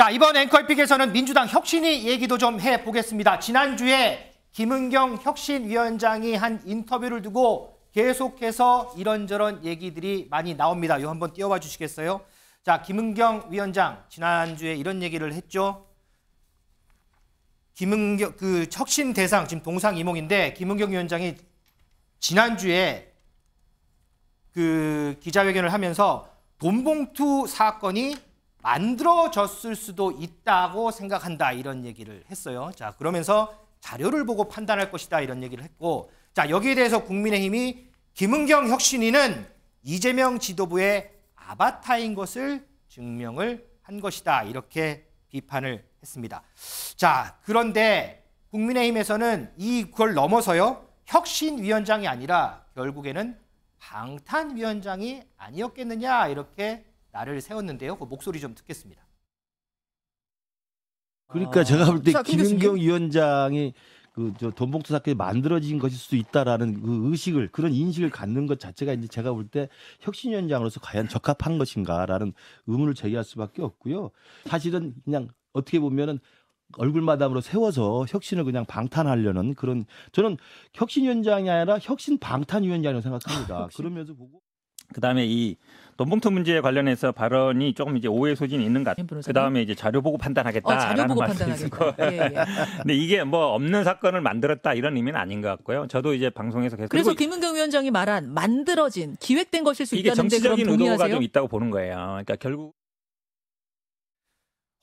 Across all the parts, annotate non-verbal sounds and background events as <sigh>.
자, 이번 앵커픽에서는 민주당 혁신이 얘기도 좀 해보겠습니다. 지난주에 김은경 혁신위원장이 한 인터뷰를 두고 계속해서 이런저런 얘기들이 많이 나옵니다. 이거 한번 띄워봐 주시겠어요? 자, 김은경 위원장 지난주에 이런 얘기를 했죠. 김은경 그 혁신 대상 지금 동상 이몽인데 김은경 위원장이 지난주에 그 기자회견을 하면서 돈봉투 사건이 만들어졌을 수도 있다고 생각한다 이런 얘기를 했어요. 자 그러면서 자료를 보고 판단할 것이다 이런 얘기를 했고 자 여기에 대해서 국민의힘이 김은경 혁신위는 이재명 지도부의 아바타인 것을 증명을 한 것이다 이렇게 비판을 했습니다. 자 그런데 국민의힘에서는 이걸 넘어서요 혁신위원장이 아니라 결국에는 방탄위원장이 아니었겠느냐 이렇게 나를 세웠는데요. 그 목소리 좀 듣겠습니다. 그러니까 제가 볼때김 김은경. 위원장이 그저 돈봉투 사건이 만들어진 것일 수도 있다라는 그 의식을 그런 인식을 갖는 것 자체가 이제 제가 볼 때 혁신위원장으로서 과연 적합한 것인가라는 의문을 제기할 수밖에 없고요. 사실은 그냥 어떻게 보면은 얼굴마담으로 세워서 혁신을 그냥 방탄하려는 그런 저는 혁신위원장이 아니라 혁신 방탄위원장이라고 생각합니다. 그러면서 보고 그다음에 이 돈봉투 문제에 관련해서 발언이 조금 이제 오해 소진이 있는 것임 같아요. 변호사님. 그다음에 이제 자료 보고 어, 판단하겠다라는 자료 보고 말씀이 있을 거예요. 판단하겠다. 예, 예. <laughs> 근데 이게 뭐 없는 사건을 만들었다 이런 의미는 아닌 것 같고요. 저도 이제 방송에서 계속 그래서 김은경 위원장이 말한 만들어진 기획된 것일 수 이게 있다는데 그럼 정치적인 의도가 동의하세요? 좀 있다고 보는 거예요. 그러니까 결국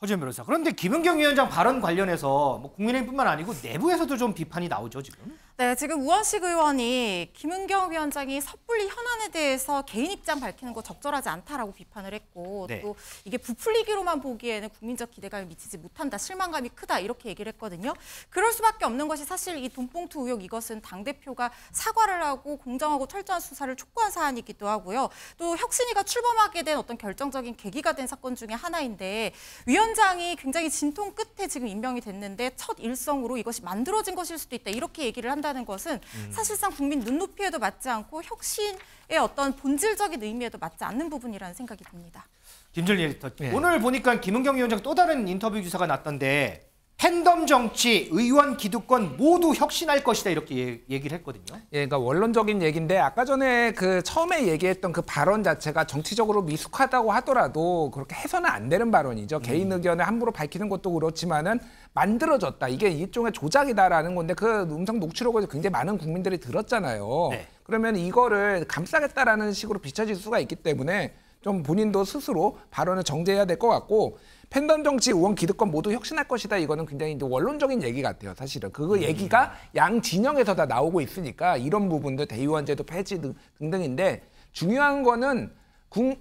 허재현 변호사. 그런데 김은경 위원장 발언 관련해서 뭐 국민의힘뿐만 아니고 내부에서도 좀 비판이 나오죠 지금. 네, 지금 우원식 의원이 김은경 위원장이 섣불리 현안에 대해서 개인 입장 밝히는 거 적절하지 않다라고 비판을 했고 네. 또 이게 부풀리기로만 보기에는 국민적 기대감을 미치지 못한다, 실망감이 크다 이렇게 얘기를 했거든요. 그럴 수밖에 없는 것이 사실 이 돈봉투 의혹 이것은 당 대표가 사과를 하고 공정하고 철저한 수사를 촉구한 사안이기도 하고요. 또 혁신이가 출범하게 된 어떤 결정적인 계기가 된 사건 중에 하나인데 위원장이 굉장히 진통 끝에 지금 임명이 됐는데 첫 일성으로 이것이 만들어진 것일 수도 있다 이렇게 얘기를 한다 는 것은 사실상 국민 눈높이에도 맞지 않고 혁신의 어떤 본질적인 의미에도 맞지 않는 부분이라는 생각이 듭니다. 김준일 에디터. 예. 오늘 보니까 김은경 위원장 또 다른 인터뷰 기사가 났던데 팬덤 정치, 의원 기득권 모두 혁신할 것이다 이렇게 얘- 얘기를 했거든요. 예, 그러니까 원론적인 얘기인데 아까 전에 그 처음에 얘기했던 그 발언 자체가 정치적으로 미숙하다고 하더라도 그렇게 해서는 안 되는 발언이죠. 개인 의견을 함부로 밝히는 것도 그렇지만은 만들어졌다. 이게 일종의 조작이다라는 건데 그 음성 녹취록을 굉장히 많은 국민들이 들었잖아요. 네. 그러면 이거를 감싸겠다라는 식으로 비춰질 수가 있기 때문에 좀 본인도 스스로 발언을 정제해야 될 것 같고 팬덤 정치 의원 기득권 모두 혁신할 것이다. 이거는 굉장히 이제 원론적인 얘기 같아요 사실은. 그 얘기가 양 진영에서 다 나오고 있으니까 이런 부분들 대의원제도 폐지 등, 등등인데 중요한 거는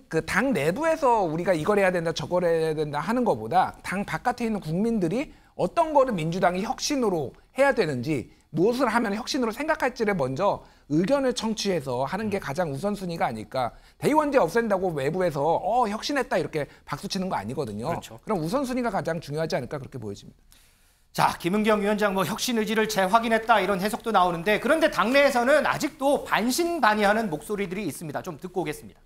그당 내부에서 우리가 이걸 해야 된다 저걸 해야 된다 하는 것보다 당 바깥에 있는 국민들이 어떤 거를 민주당이 혁신으로 해야 되는지 무엇을 하면 혁신으로 생각할지를 먼저 의견을 청취해서 하는 게 가장 우선순위가 아닐까. 대의원제 없앤다고 외부에서 어 혁신했다 이렇게 박수 치는 거 아니거든요. 그렇죠. 럼 우선순위가 가장 중요하지 않을까 그렇게 보여집니다. 자, 김은경 위원장 뭐 혁신 의지를 재확인했다 이런 해석도 나오는데 그런데 당내에서는 아직도 반신반의하는 목소리들이 있습니다. 좀 듣고 오겠습니다.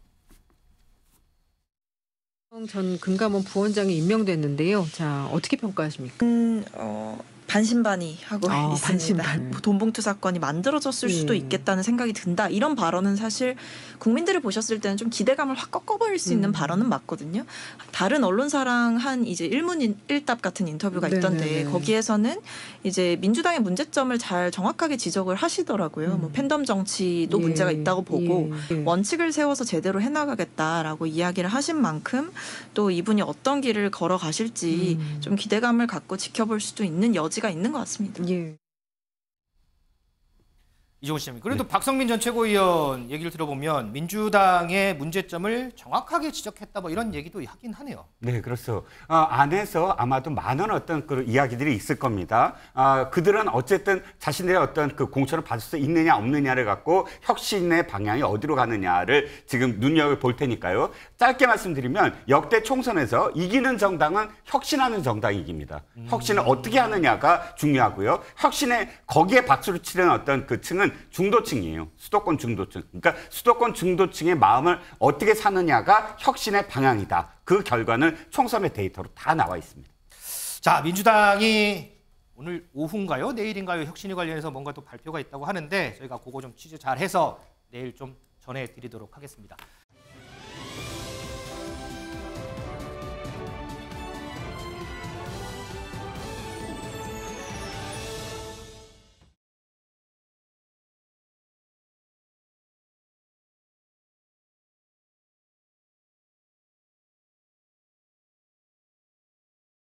전 금감원 부원장이 임명됐는데요. 자 어떻게 평가하십니까? 음, 어, 반신반의 하고 아, 있습니다. 반신반의. 돈봉투 사건이 만들어졌을 수도 예. 있겠다는 생각이 든다. 이런 발언은 사실 국민들이 보셨을 때는 좀 기대감을 확 꺾어버릴 수 있는 음. 발언은 맞거든요. 다른 언론사랑 한 이제 일문 일답 같은 인터뷰가 있던데 네네네. 거기에서는 이제 민주당의 문제점을 잘 정확하게 지적을 하시더라고요. 뭐 음. 팬덤 정치도 예, 문제가 있다고 보고 예, 예. 원칙을 세워서 제대로 해나가겠다라고 이야기를 하신 만큼 또 이분이 어떤 길을 걸어가실지 음. 좀 기대감을 갖고 지켜볼 수도 있는 여지 가 있는 것 같습니다. 예. 이종훈 씨님. 그래도 박성민 전 최고위원 얘기를 들어보면 민주당의 문제점을 정확하게 지적했다 뭐 이런 얘기도 하긴 하네요. 네, 그렇죠. 어, 안에서 아마도 많은 어떤 그 이야기들이 있을 겁니다. 아, 그들은 어쨌든 자신들의 어떤 그 공천을 받을 수 있느냐 없느냐를 갖고 혁신의 방향이 어디로 가느냐를 지금 눈여겨 볼 테니까요. 짧게 말씀드리면 역대 총선에서 이기는 정당은 혁신하는 정당이 이깁니다. 혁신을 어떻게 하느냐가 중요하고요. 혁신에 거기에 박수를 치는 어떤 그 층은 보면은 중도층이에요. 수도권 중도층. 그러니까 수도권 중도층의 마음을 어떻게 사느냐가 혁신의 방향이다. 그 결과는 총선의 데이터로 다 나와 있습니다. 자, 민주당이 오늘 오후인가요? 내일인가요? 혁신이 관련해서 뭔가 또 발표가 있다고 하는데 저희가 그거 좀 취재 잘 해서 내일 좀 전해 드리도록 하겠습니다.